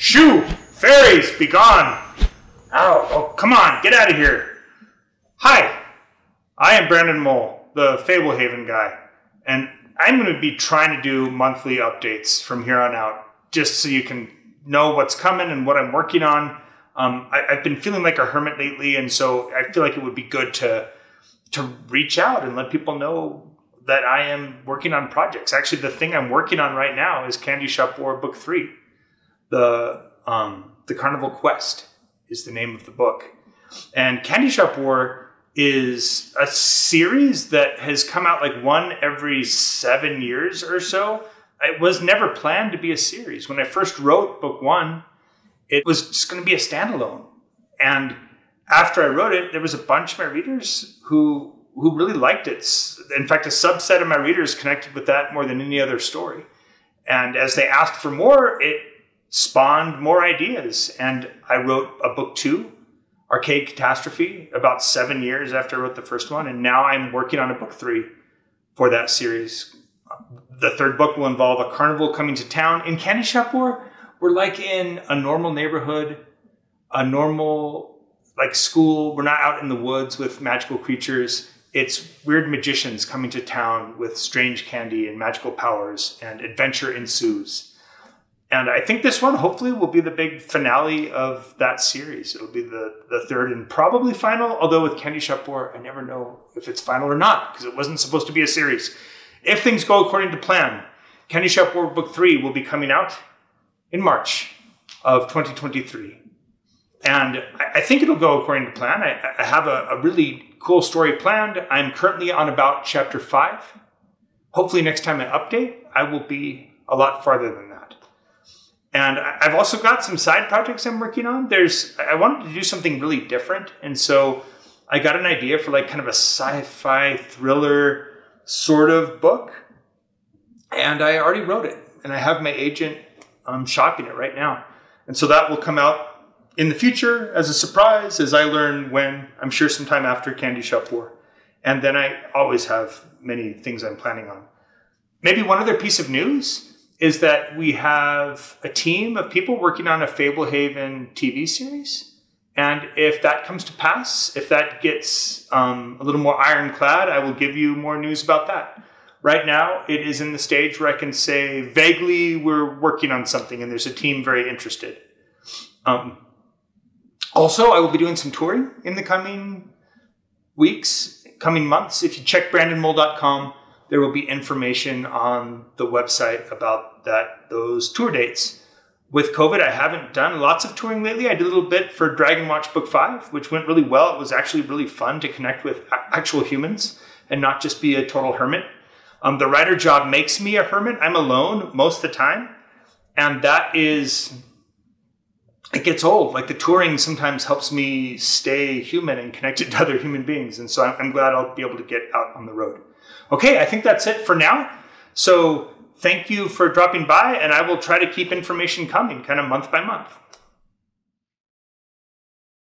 Shoo! Fairies, be gone! Ow, oh, come on, get out of here. Hi, I am Brandon Mull, the Fablehaven guy, and I'm going to be trying to do monthly updates from here on out, just so you can know what's coming and what I'm working on. Um, I, I've been feeling like a hermit lately, and so I feel like it would be good to to reach out and let people know that I am working on projects. Actually, the thing I'm working on right now is Candy Shop War Book Three. The um, the Carnival Quest is the name of the book, and Candy Shop War is a series that has come out like one every seven years or so. It was never planned to be a series. When I first wrote book one, it was just going to be a standalone, and after I wrote it, there was a bunch of my readers who who really liked it. In fact, a subset of my readers connected with that more than any other story. And as they asked for more, it spawned more ideas. And I wrote a book two, Arcade Catastrophe, about seven years after I wrote the first one. And now I'm working on a book three for that series. The third book will involve a carnival coming to town. In Candy Shop War, we're like in a normal neighborhood, a normal like school. We're not out in the woods with magical creatures. It's weird magicians coming to town with strange candy and magical powers, and adventure ensues. And I think this one hopefully will be the big finale of that series. It'll be the, the third and probably final, although with Candy Shop War, I never know if it's final or not because it wasn't supposed to be a series. If things go according to plan, Candy Shop War Book 3 will be coming out in March of 2023 and I think it'll go according to plan. I, I have a, a, really cool story planned. I'm currently on about chapter five. Hopefully, next time I update, I will be a lot farther than. And I've also got some side projects I'm working on. There's I wanted to do something really different, and so I got an idea for like kind of a sci-fi thriller sort of book, and I already wrote it, and I have my agent um, shopping it right now, and so that will come out in the future as a surprise as I learn when, I'm sure sometime after Candy Shop War. And then I always have many things I'm planning on. Maybe one other piece of news is that we have a team of people working on a Fablehaven TV series. And if that comes to pass, if that gets um, a little more ironclad, I will give you more news about that. Right now, it is in the stage where I can say vaguely we're working on something and there's a team very interested. Um, also, I will be doing some touring in the coming weeks, coming months. If you check brandonmull.com, there will be information on the website about that those tour dates. With COVID, I haven't done lots of touring lately. I did a little bit for Dragonwatch Book 5, which went really well. It was actually really fun to connect with actual humans and not just be a total hermit. Um, the writer job makes me a hermit. I'm alone most of the time. And that is it gets old. Like the touring sometimes helps me stay human and connected to other human beings. And so I'm glad I'll be able to get out on the road. Okay, I think that's it for now. So thank you for dropping by, and I will try to keep information coming kind of month by month.